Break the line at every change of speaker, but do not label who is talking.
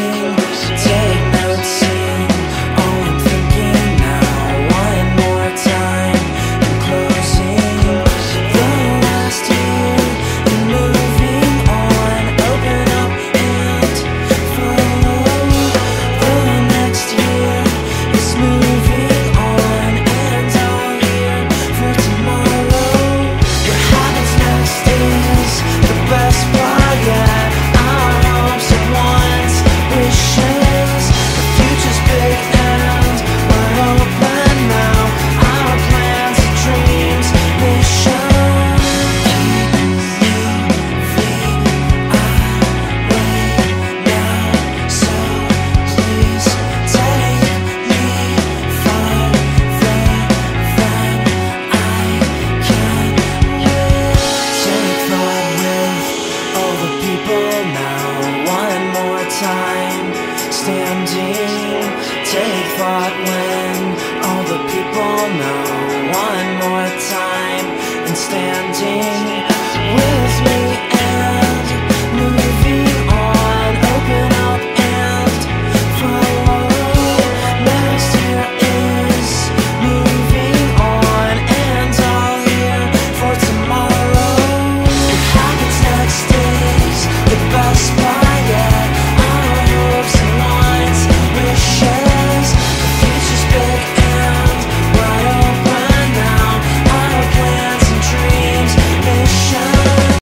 sing But when all the people know one more time and standing